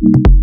you